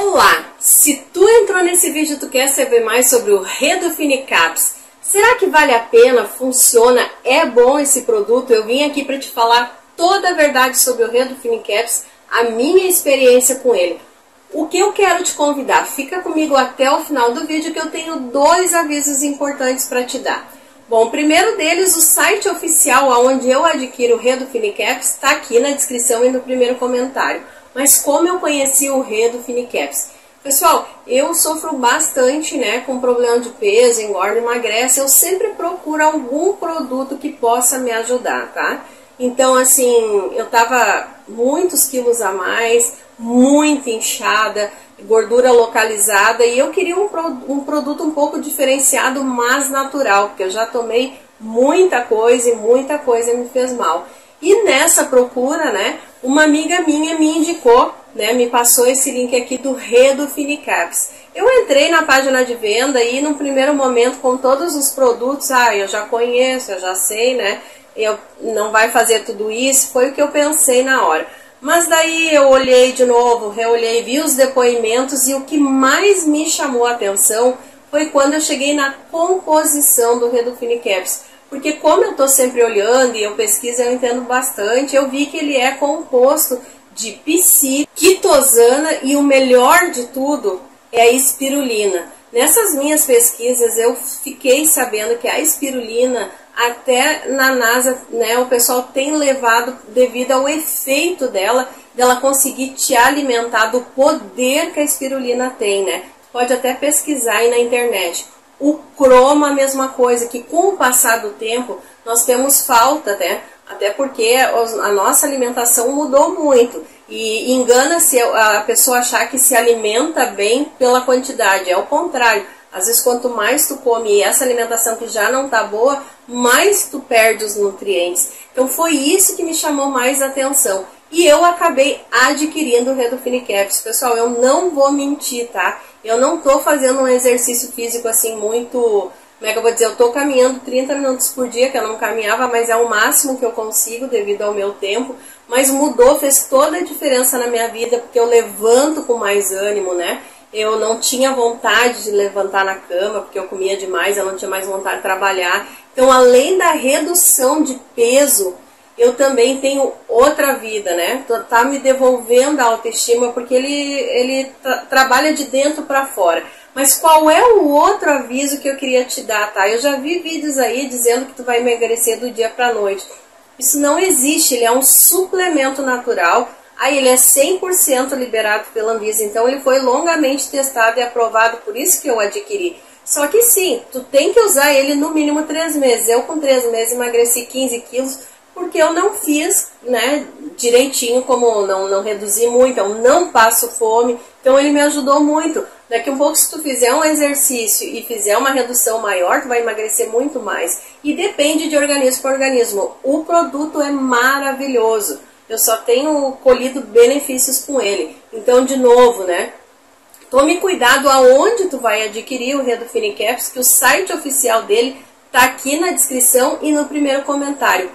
Olá! Se tu entrou nesse vídeo e tu quer saber mais sobre o Redufinicaps, será que vale a pena? Funciona? É bom esse produto? Eu vim aqui para te falar toda a verdade sobre o Redufinicaps, a minha experiência com ele. O que eu quero te convidar? Fica comigo até o final do vídeo que eu tenho dois avisos importantes para te dar. Bom, o primeiro deles, o site oficial onde eu adquiro o Redufinicaps, está aqui na descrição e no primeiro comentário. Mas como eu conheci o Redufinicaps? Pessoal, eu sofro bastante né, com problema de peso, engorda, emagrece. Eu sempre procuro algum produto que possa me ajudar, tá? Então, assim, eu tava muitos quilos a mais, muito inchada, gordura localizada e eu queria um, um produto um pouco diferenciado, mas natural, porque eu já tomei muita coisa e muita coisa me fez mal. E nessa procura, né, uma amiga minha me indicou, né, me passou esse link aqui do Redo Finicaps. Eu entrei na página de venda e no primeiro momento com todos os produtos, ah, eu já conheço, eu já sei, né, eu não vai fazer tudo isso, foi o que eu pensei na hora. Mas daí eu olhei de novo, reolhei, vi os depoimentos e o que mais me chamou a atenção foi quando eu cheguei na composição do Redufinicaps. Porque como eu estou sempre olhando e eu pesquiso, eu entendo bastante, eu vi que ele é composto de psi, quitosana e o melhor de tudo é a espirulina. Nessas minhas pesquisas eu fiquei sabendo que a espirulina até na NASA, né, o pessoal tem levado devido ao efeito dela, dela conseguir te alimentar do poder que a espirulina tem, né? Pode até pesquisar aí na internet. O croma, a mesma coisa, que com o passar do tempo nós temos falta, né? Até porque a nossa alimentação mudou muito. E engana-se a pessoa achar que se alimenta bem pela quantidade. É o contrário. Às vezes, quanto mais tu come essa alimentação que já não tá boa, mais tu perde os nutrientes. Então, foi isso que me chamou mais atenção. E eu acabei adquirindo o Redufinicaps. Pessoal, eu não vou mentir, tá? Eu não tô fazendo um exercício físico assim muito. Como é que eu vou dizer? Eu tô caminhando 30 minutos por dia, que eu não caminhava, mas é o máximo que eu consigo devido ao meu tempo. Mas mudou, fez toda a diferença na minha vida, porque eu levanto com mais ânimo, né? eu não tinha vontade de levantar na cama, porque eu comia demais, eu não tinha mais vontade de trabalhar. Então, além da redução de peso, eu também tenho outra vida, né? Tá me devolvendo a autoestima, porque ele, ele tra trabalha de dentro para fora. Mas qual é o outro aviso que eu queria te dar, tá? Eu já vi vídeos aí dizendo que tu vai emagrecer do dia para noite. Isso não existe, ele é um suplemento natural Aí ele é 100% liberado pela Anvisa, então ele foi longamente testado e aprovado, por isso que eu adquiri. Só que sim, tu tem que usar ele no mínimo 3 meses. Eu com 3 meses emagreci 15 quilos, porque eu não fiz né, direitinho, como não, não reduzi muito, então não passo fome, então ele me ajudou muito. Daqui um pouco, se tu fizer um exercício e fizer uma redução maior, tu vai emagrecer muito mais. E depende de organismo para organismo. O produto é maravilhoso eu só tenho colhido benefícios com ele. Então, de novo, né? Tome cuidado aonde tu vai adquirir o Redufinicaps, que o site oficial dele está aqui na descrição e no primeiro comentário.